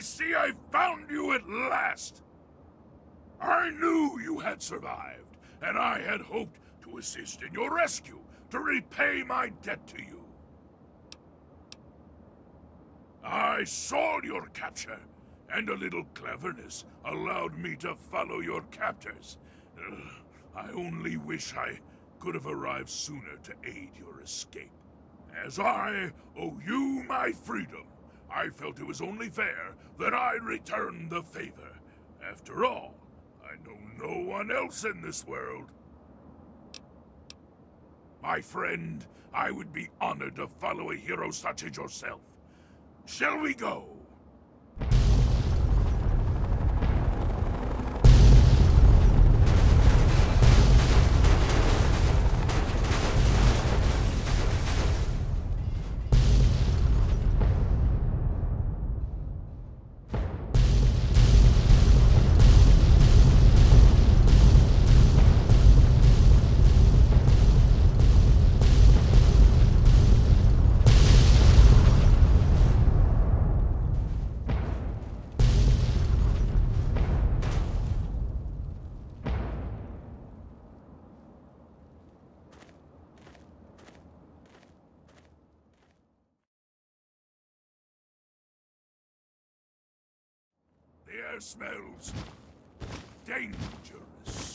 see I found you at last! I knew you had survived, and I had hoped to assist in your rescue, to repay my debt to you. I saw your capture, and a little cleverness allowed me to follow your captors. Ugh, I only wish I could have arrived sooner to aid your escape. As I owe you my freedom, I felt it was only fair that I return the favor. After all, I know no one else in this world. My friend, I would be honored to follow a hero such as yourself. Shall we go? Air smells dangerous.